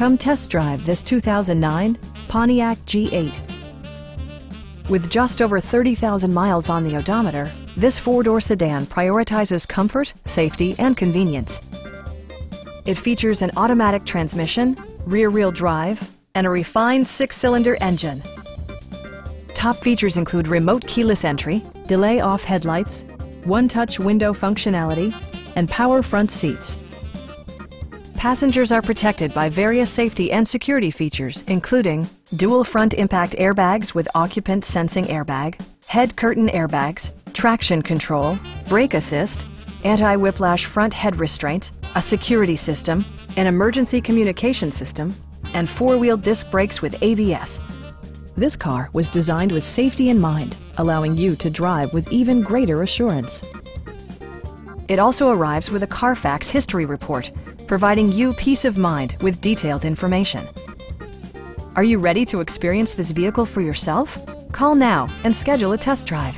Come test drive this 2009 Pontiac G8. With just over 30,000 miles on the odometer, this four-door sedan prioritizes comfort, safety, and convenience. It features an automatic transmission, rear-wheel drive, and a refined six-cylinder engine. Top features include remote keyless entry, delay-off headlights, one-touch window functionality, and power front seats. Passengers are protected by various safety and security features, including dual front impact airbags with occupant sensing airbag, head curtain airbags, traction control, brake assist, anti-whiplash front head restraints, a security system, an emergency communication system, and four-wheel disc brakes with ABS. This car was designed with safety in mind, allowing you to drive with even greater assurance. It also arrives with a Carfax history report, providing you peace of mind with detailed information. Are you ready to experience this vehicle for yourself? Call now and schedule a test drive.